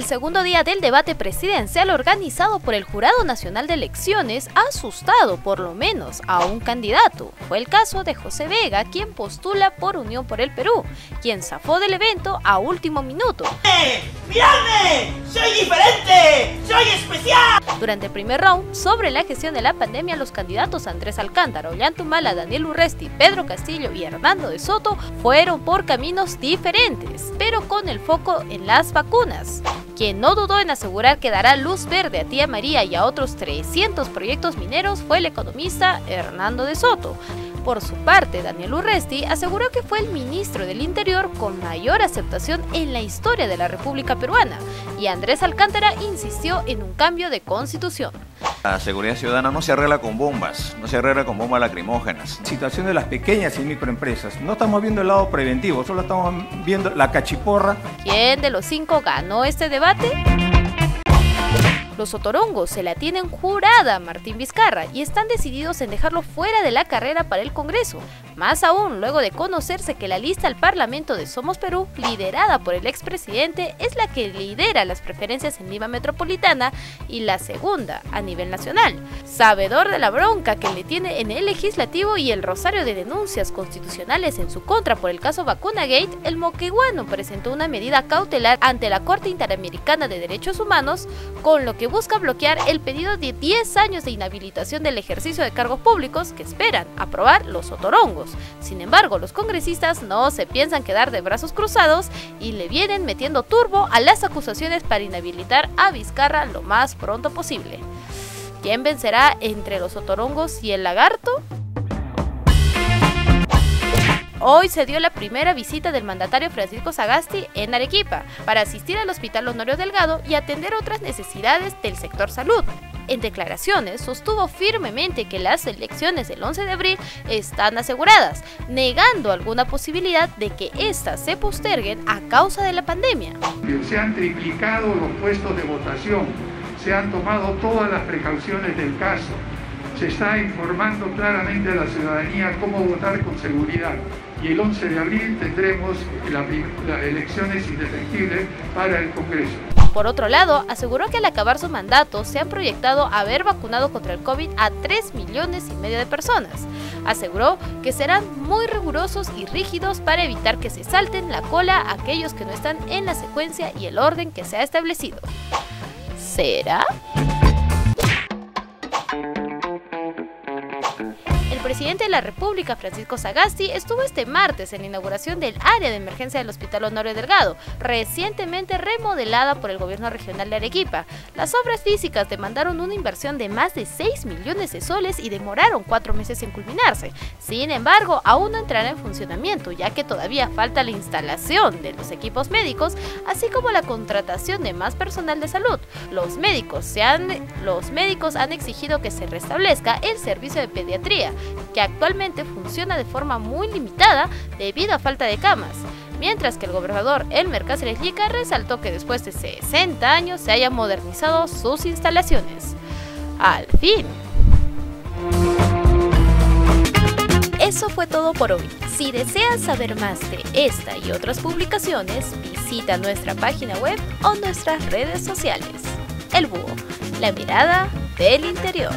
El segundo día del debate presidencial organizado por el Jurado Nacional de Elecciones ha asustado por lo menos a un candidato. Fue el caso de José Vega, quien postula por Unión por el Perú, quien zafó del evento a último minuto. ¡Miradme! ¡Soy diferente! ¡Soy especial! Durante el primer round, sobre la gestión de la pandemia, los candidatos Andrés Alcántara, Ollantumala, Daniel Urresti, Pedro Castillo y Hernando de Soto fueron por caminos diferentes, pero con el foco en las vacunas quien no dudó en asegurar que dará luz verde a Tía María y a otros 300 proyectos mineros fue el economista Hernando de Soto. Por su parte, Daniel Urresti aseguró que fue el ministro del Interior con mayor aceptación en la historia de la República Peruana y Andrés Alcántara insistió en un cambio de constitución. La seguridad ciudadana no se arregla con bombas, no se arregla con bombas lacrimógenas. Situación de las pequeñas y microempresas. No estamos viendo el lado preventivo, solo estamos viendo la cachiporra. ¿Quién de los cinco ganó este debate? Los otorongos se la tienen jurada a Martín Vizcarra y están decididos en dejarlo fuera de la carrera para el Congreso. Más aún, luego de conocerse que la lista al Parlamento de Somos Perú, liderada por el expresidente, es la que lidera las preferencias en Lima Metropolitana y la segunda a nivel nacional. Sabedor de la bronca que le tiene en el legislativo y el rosario de denuncias constitucionales en su contra por el caso Vacuna Gate, el moqueguano presentó una medida cautelar ante la Corte Interamericana de Derechos Humanos, con lo que busca bloquear el pedido de 10 años de inhabilitación del ejercicio de cargos públicos que esperan aprobar los otorongos. Sin embargo, los congresistas no se piensan quedar de brazos cruzados y le vienen metiendo turbo a las acusaciones para inhabilitar a Vizcarra lo más pronto posible. ¿Quién vencerá entre los otorongos y el lagarto? Hoy se dio la primera visita del mandatario Francisco Sagasti en Arequipa para asistir al Hospital Honorio Delgado y atender otras necesidades del sector salud. En declaraciones sostuvo firmemente que las elecciones del 11 de abril están aseguradas, negando alguna posibilidad de que éstas se posterguen a causa de la pandemia. Se han triplicado los puestos de votación, se han tomado todas las precauciones del caso, se está informando claramente a la ciudadanía cómo votar con seguridad y el 11 de abril tendremos las elecciones indefectibles para el Congreso. Por otro lado, aseguró que al acabar su mandato se han proyectado haber vacunado contra el COVID a 3 millones y medio de personas. Aseguró que serán muy rigurosos y rígidos para evitar que se salten la cola aquellos que no están en la secuencia y el orden que se ha establecido. ¿Será? Presidente de la República, Francisco Sagasti, estuvo este martes en la inauguración del área de emergencia del Hospital Honorio Delgado, recientemente remodelada por el gobierno regional de Arequipa. Las obras físicas demandaron una inversión de más de 6 millones de soles y demoraron cuatro meses en culminarse. Sin embargo, aún no entrará en funcionamiento, ya que todavía falta la instalación de los equipos médicos, así como la contratación de más personal de salud. Los médicos, se han, los médicos han exigido que se restablezca el servicio de pediatría, que actualmente funciona de forma muy limitada debido a falta de camas. Mientras que el gobernador Elmer Cáceres Lica resaltó que después de 60 años se hayan modernizado sus instalaciones. Al fin. Eso fue todo por hoy. Si deseas saber más de esta y otras publicaciones, visita nuestra página web o nuestras redes sociales. El Búho, la mirada del interior.